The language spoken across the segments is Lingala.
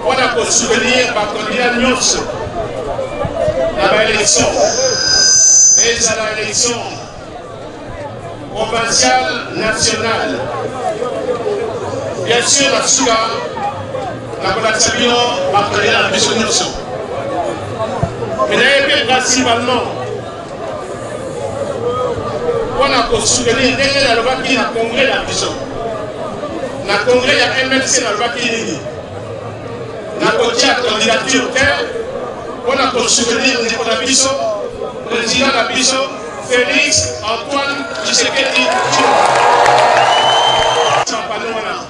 mpo na kosoutenir bakandidat nyonso na baelection ezala election provinciale nationale bien sûr na suka nakolakisa bino bakandidat na biso nyonso mais nayebi principalement mpo na kosoutenir ndenge nalobaki na congrès na biso na congrès ya mlc nalobaki nini nakotia candidature te mpo na kosoutenir ndeko na biso président na biso félix antoine tshisekedi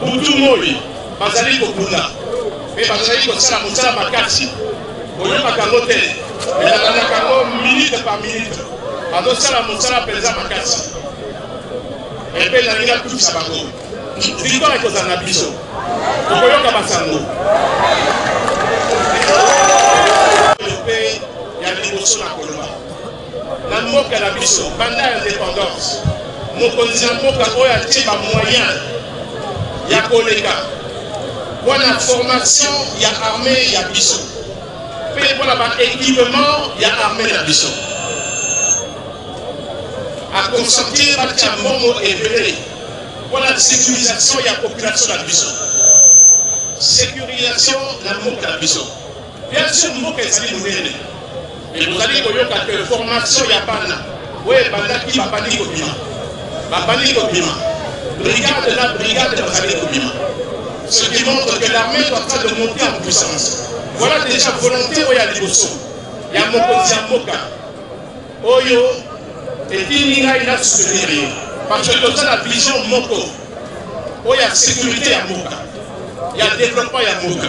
Butu moi, bazali kobunda mpe bazali kosala mosala makasi. Boyokaka yango te, mais nalandaka yango minute par minute. Bazosala mosala mpenza makasi, mpe nalingi akutisa bango. Victoire ekozala na biso, tokoyoka basango mpe ya liboso na koloba Na mboka na biso, banda independance, mokonzi ya mboka oyo atie ba moyen ya koleka mpo na formation ya armee ya biso mpe mpo na ba equipement ya armee na biso akonsentir batya mbongo ebele mpo na sécurisation ya population na biso sécurisation na mboka na biso Bien sur mboka ezali monene mais bozali koyoka que formation ya bana oyo ebandaki babandi kobima babandi kobima brigade na brigade bazali kobima ce qui montre que l'armée est en train de monter en puissance voilà déjà volonté oyo ya liboso ya mokonzi ya mboka oyo etindi ngai na soutenir ye parce que toza na vision moko oyo ya sécurité ya mboka ya développement ya mboka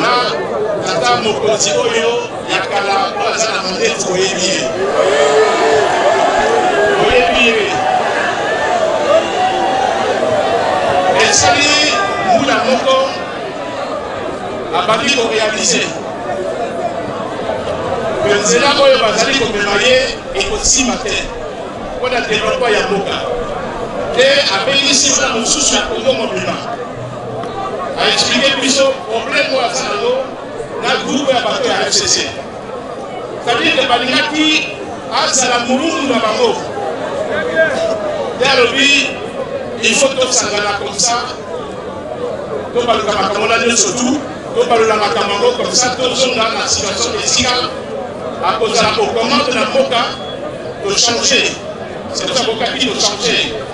na tata mokonzi oyo ya kala oyo aza na maneti koyebi ye koyebi ye esali mbula moko abandi korealize nzela oyo bazali komema ye ekosimba te mpo na developpement ya mboka te abengisi mwana mosusu ya kongo mobima aexplike biso problème oyo aza nango na groupe ya bato ya fcc c'est-à-dire que balingaki azala molungu na bango nde alobi il faut tosangana comme ça tobaluka makambo na nyonso tu tobalola makambo yango comme ça tozonga na situation esika akozala kokomande na mboka tochange c'est pour ça bokaki tochange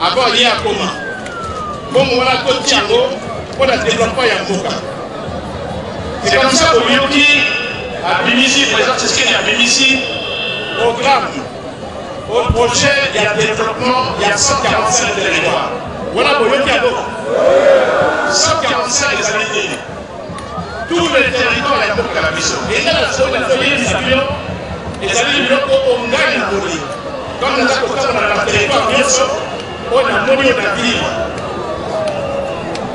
Avant ye akoma bongo wana toti yango mpo na developpement ya mboka. C'est comme ça boyoki abimisi président Tshisekedi abimisi programme au projet ya développement ya 145 territoire wana boyoki yango 145 ezali nini Tout le territoire ya mboka na biso. Eza na soko na zoyebisa bino ezali biloko oyo ngai namoni kama naza kotambola na baterritoire nyonso oyo namoni oyo na vivre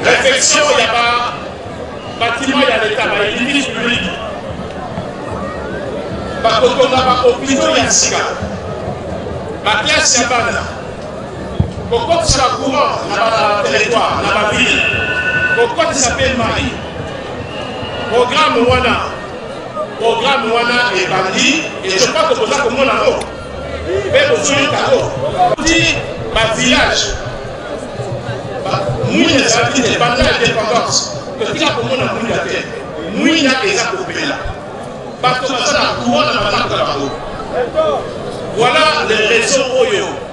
réfection ya ba bâtiment ya leta ba édifice public bakotonga ba hôpitaux ya sika baklase ya bana Kokotisa ba courant na ba territoire na ba ville, kokotisa pe mai. Programme wana programme wana ebandi et je crois que boza komona yango pe bozoyoka yango ti ba village mwina ezalaki te banda ya dépendance totika komona mwina te mwina eza kopela bato baza na courant na bandako ya bango voilà les raisons oyo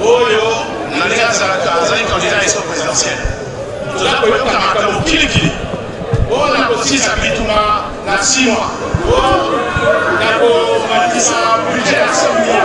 oyo na ndenge azalaka azali candidat ya esko présidentiel toza koyoka makambo kilikili oyo na kosisa bituma na simwa oyo na komatisa budget ya samia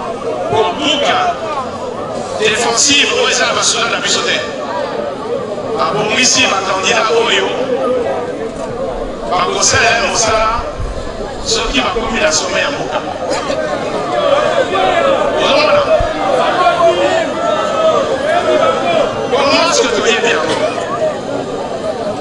Kobuka defensive oyo eza na basoda na biso te babongisi bakandida oyo bakosala ya mosala soki bakomi na some ya mboka ozomona komanske toyebi yango